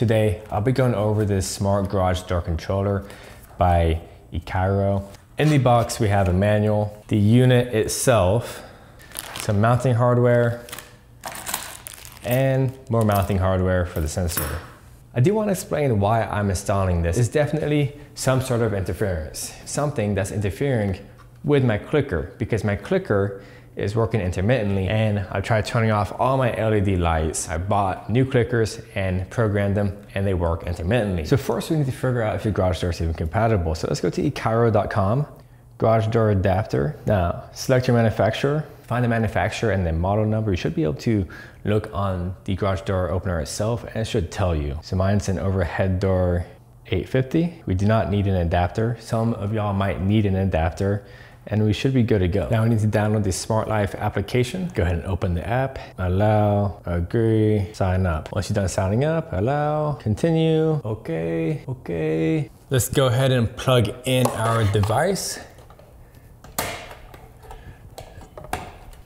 Today, I'll be going over this smart garage door controller by eKyro. In the box, we have a manual, the unit itself, some mounting hardware, and more mounting hardware for the sensor. I do want to explain why I'm installing this. It's definitely some sort of interference, something that's interfering with my clicker because my clicker is working intermittently and I tried turning off all my LED lights. I bought new clickers and programmed them and they work intermittently. So first we need to figure out if your garage door is even compatible. So let's go to ekyro.com, garage door adapter. Now select your manufacturer, find the manufacturer and the model number. You should be able to look on the garage door opener itself and it should tell you. So mine's an overhead door 850. We do not need an adapter. Some of y'all might need an adapter and we should be good to go. Now we need to download the Smart Life application. Go ahead and open the app, allow, agree, sign up. Once you're done signing up, allow, continue, okay, okay. Let's go ahead and plug in our device.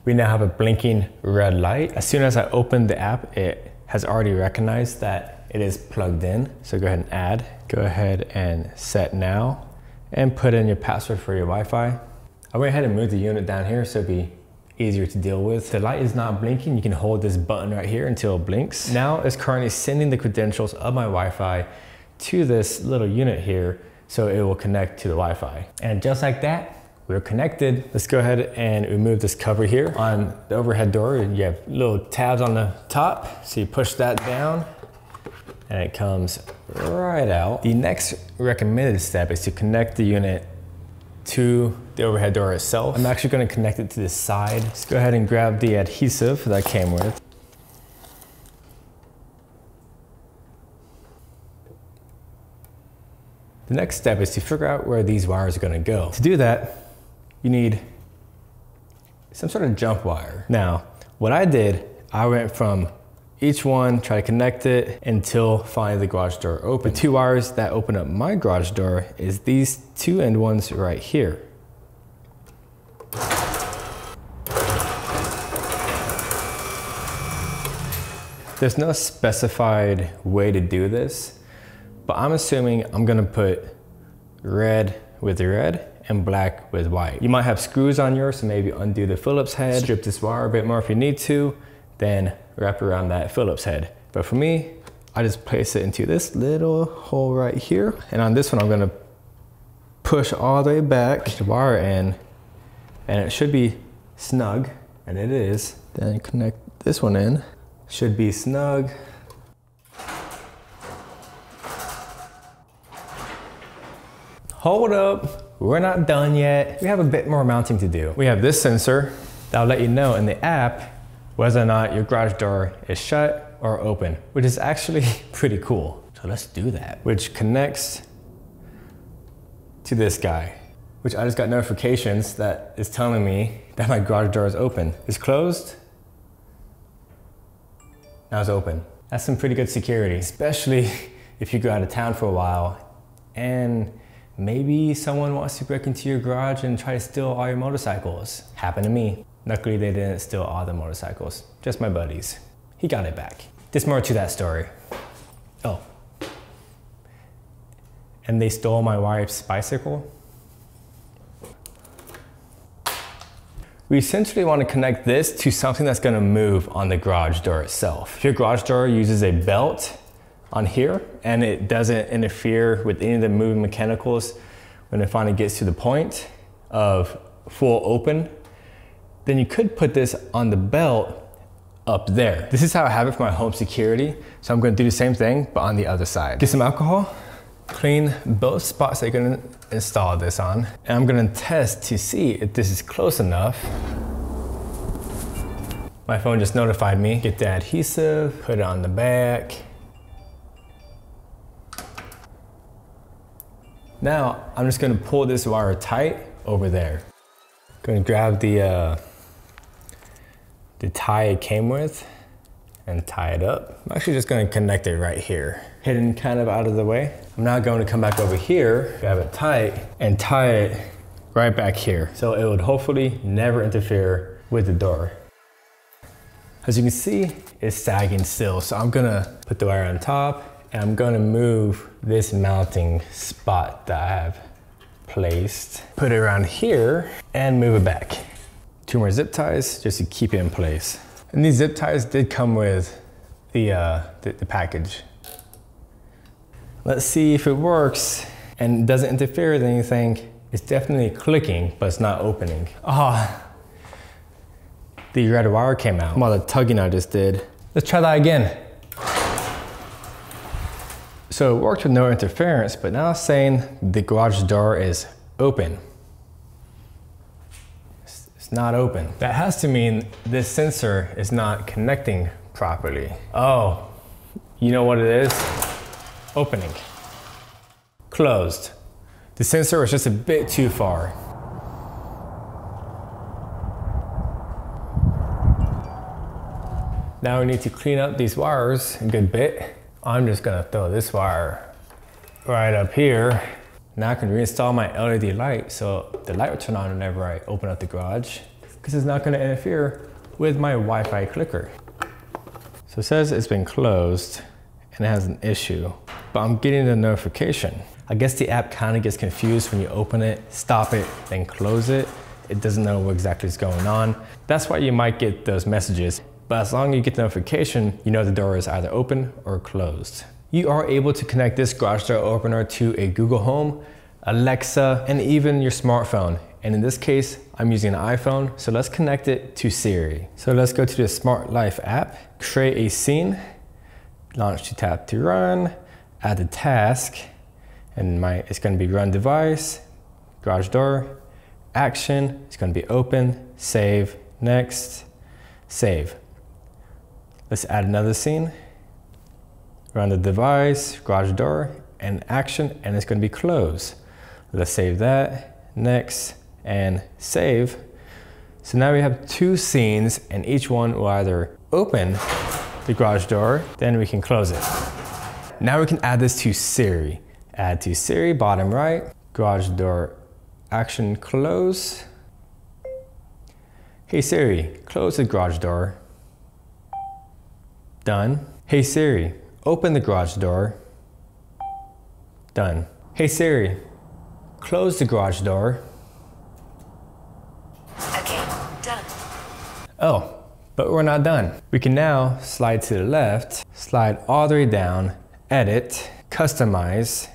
We now have a blinking red light. As soon as I open the app, it has already recognized that it is plugged in. So go ahead and add. Go ahead and set now and put in your password for your Wi-Fi. I went ahead and moved the unit down here so it'd be easier to deal with. The light is not blinking. You can hold this button right here until it blinks. Now it's currently sending the credentials of my Wi-Fi to this little unit here so it will connect to the Wi-Fi. And just like that, we're connected. Let's go ahead and remove this cover here. On the overhead door, you have little tabs on the top. So you push that down and it comes right out. The next recommended step is to connect the unit to the overhead door itself. I'm actually gonna connect it to the side. Let's go ahead and grab the adhesive that came with. The next step is to figure out where these wires are gonna go. To do that, you need some sort of jump wire. Now, what I did, I went from each one, try to connect it until finally the garage door open. The two wires that open up my garage door is these two end ones right here. There's no specified way to do this, but I'm assuming I'm gonna put red with red and black with white. You might have screws on yours, so maybe undo the Phillips head, strip this wire a bit more if you need to, then wrap around that Phillips head. But for me, I just place it into this little hole right here. And on this one, I'm gonna push all the way back, the wire in, and it should be snug, and it is. Then connect this one in, should be snug. Hold up, we're not done yet. We have a bit more mounting to do. We have this sensor that'll let you know in the app whether or not your garage door is shut or open, which is actually pretty cool. So let's do that. Which connects to this guy, which I just got notifications that is telling me that my garage door is open. It's closed, now it's open. That's some pretty good security, especially if you go out of town for a while and maybe someone wants to break into your garage and try to steal all your motorcycles. Happened to me. Luckily, they didn't steal all the motorcycles, just my buddies. He got it back. There's more to that story. Oh. And they stole my wife's bicycle? We essentially want to connect this to something that's going to move on the garage door itself. If your garage door uses a belt on here and it doesn't interfere with any of the moving mechanicals when it finally gets to the point of full open, then you could put this on the belt up there. This is how I have it for my home security. So I'm gonna do the same thing, but on the other side. Get some alcohol, clean both spots that you're gonna install this on. And I'm gonna test to see if this is close enough. My phone just notified me. Get the adhesive, put it on the back. Now, I'm just gonna pull this wire tight over there. Gonna grab the uh, the tie it came with and tie it up. I'm actually just gonna connect it right here. Hidden kind of out of the way. I'm now going to come back over here, grab it tight, and tie it right back here. So it would hopefully never interfere with the door. As you can see, it's sagging still. So I'm gonna put the wire on top And I'm gonna move this mounting spot that I have placed, put it around here and move it back. Two more zip ties just to keep it in place. And these zip ties did come with the, uh, the, the package. Let's see if it works and doesn't interfere with anything. It's definitely clicking, but it's not opening. Ah, oh, the red wire came out. All the tugging I just did. Let's try that again. So it worked with no interference, but now it's saying the garage door is open. Not open. That has to mean this sensor is not connecting properly. Oh, you know what it is? Opening. Closed. The sensor was just a bit too far. Now we need to clean up these wires a good bit. I'm just gonna throw this wire right up here now I can reinstall my LED light so the light will turn on whenever I open up the garage because it's not going to interfere with my Wi-Fi clicker. So it says it's been closed and it has an issue, but I'm getting the notification. I guess the app kind of gets confused when you open it, stop it, then close it. It doesn't know what exactly is going on. That's why you might get those messages. But as long as you get the notification, you know the door is either open or closed you are able to connect this garage door opener to a Google Home, Alexa, and even your smartphone. And in this case, I'm using an iPhone, so let's connect it to Siri. So let's go to the Smart Life app, create a scene, launch to tap to run, add a task, and my it's gonna be run device, garage door, action, it's gonna be open, save, next, save. Let's add another scene run the device, garage door, and action, and it's gonna be closed. Let's save that, next, and save. So now we have two scenes, and each one will either open the garage door, then we can close it. Now we can add this to Siri. Add to Siri, bottom right, garage door action close. Hey Siri, close the garage door. Done. Hey Siri, Open the garage door. Done. Hey Siri, close the garage door. Okay, done. Oh, but we're not done. We can now slide to the left, slide all the way down, edit, customize.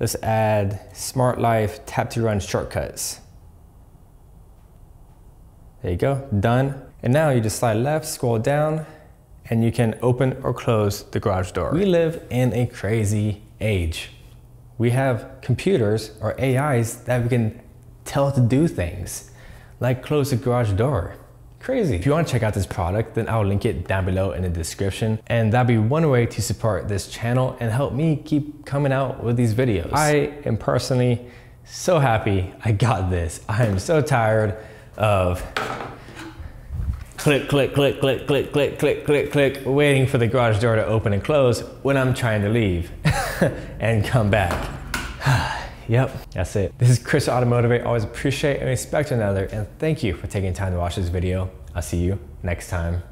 Let's add Smart Life tap to run shortcuts. There you go, done. And now you just slide left, scroll down, and you can open or close the garage door. We live in a crazy age. We have computers or AIs that we can tell to do things, like close the garage door. Crazy. If you want to check out this product, then I'll link it down below in the description. And that'd be one way to support this channel and help me keep coming out with these videos. I am personally so happy I got this. I am so tired of click, click, click, click, click, click, click, click, click, waiting for the garage door to open and close when I'm trying to leave and come back. yep, that's it. This is Chris AutoMotivate. I always appreciate and respect another and thank you for taking time to watch this video. I'll see you next time.